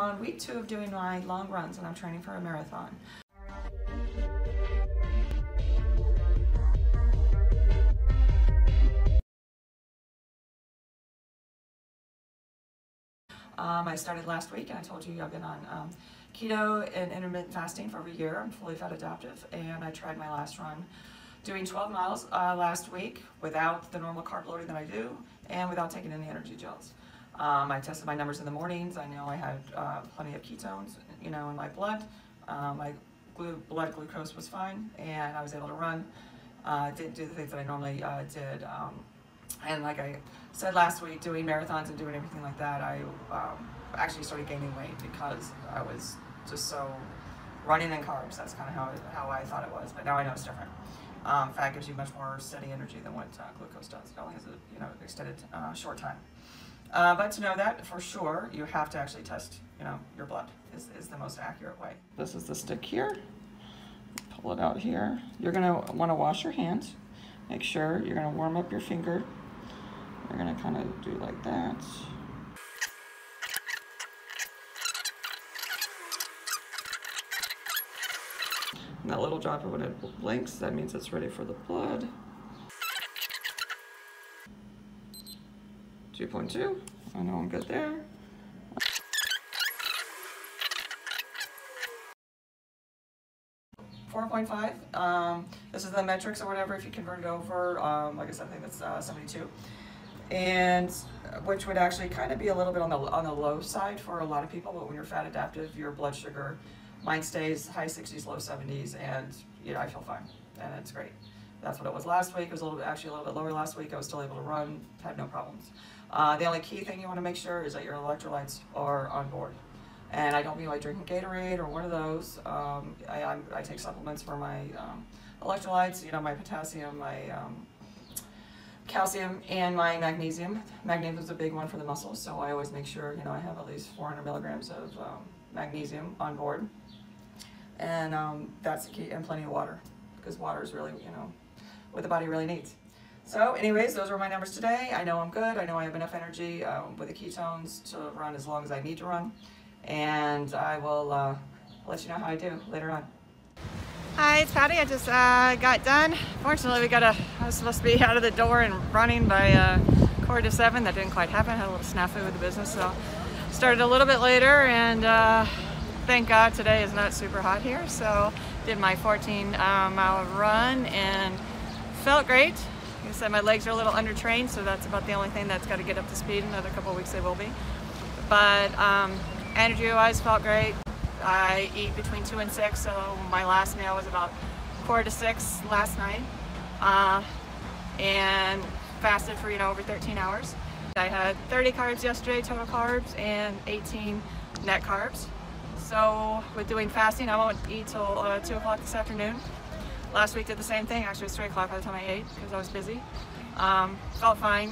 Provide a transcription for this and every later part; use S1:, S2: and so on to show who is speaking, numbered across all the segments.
S1: On week two of doing my long runs and I'm training for a marathon. Um, I started last week and I told you I've been on um, keto and intermittent fasting for over a year. I'm fully fat adaptive and I tried my last run doing 12 miles uh, last week without the normal carb loading that I do and without taking any energy gels. Um, I tested my numbers in the mornings. I know I had uh, plenty of ketones, you know, in my blood. Um, my glu blood glucose was fine, and I was able to run. Uh, didn't do the things that I normally uh, did. Um, and like I said last week, doing marathons and doing everything like that, I um, actually started gaining weight because I was just so running in carbs. That's kind of how, how I thought it was, but now I know it's different. Um, fat gives you much more steady energy than what uh, glucose does. It only has a you know extended uh, short time. Uh, but to know that for sure, you have to actually test, you know, your blood is, is the most accurate way. This is the stick here. Pull it out here. You're gonna wanna wash your hands. Make sure you're gonna warm up your finger. You're gonna kind of do like that. And that little dropper, when it blinks, that means it's ready for the blood. 2.2. I know I'm good there. Four point five. Um, this is the metrics or whatever. If you convert it over, um, like I said, I think that's uh, seventy-two, and which would actually kind of be a little bit on the on the low side for a lot of people. But when you're fat adaptive, your blood sugar, mine stays high sixties, low seventies, and you know I feel fine, and it's great. That's what it was last week. It was a little actually a little bit lower last week. I was still able to run, had no problems. Uh, the only key thing you want to make sure is that your electrolytes are on board. And I don't mean like drinking Gatorade or one of those. Um, I, I, I, take supplements for my um, electrolytes, you know, my potassium, my um, calcium, and my magnesium. Magnesium is a big one for the muscles, so I always make sure, you know, I have at least 400 milligrams of um, magnesium on board. And um, that's the key, and plenty of water, because water is really, you know, what the body really needs. So anyways, those were my numbers today. I know I'm good. I know I have enough energy um, with the ketones to run as long as I need to run. And I will uh, let you know how I do later on.
S2: Hi, it's Patty. I just uh, got done. Fortunately, we got a, I was supposed to be out of the door and running by uh, quarter to seven. That didn't quite happen. I had a little snafu with the business, so started a little bit later and uh, thank God today is not super hot here. So did my 14 uh, mile run and felt great. Like I said, my legs are a little undertrained, so that's about the only thing that's got to get up to speed. Another couple weeks they will be. But um, energy-wise, felt great. I eat between 2 and 6, so my last meal was about 4 to 6 last night. Uh, and fasted for, you know, over 13 hours. I had 30 carbs yesterday, total carbs, and 18 net carbs. So with doing fasting, I won't eat till uh, 2 o'clock this afternoon. Last week did the same thing. Actually, it was 3 o'clock by the time I ate because I was busy. Um, felt fine.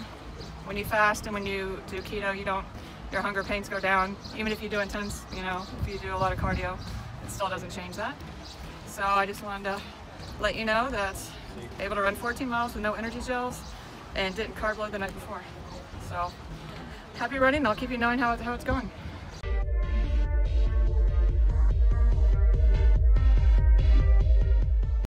S2: When you fast and when you do keto, you don't, your hunger pains go down. Even if you do intense, you know, if you do a lot of cardio, it still doesn't change that. So I just wanted to let you know that able to run 14 miles with no energy gels and didn't carb load the night before. So happy running. I'll keep you knowing how, how it's going.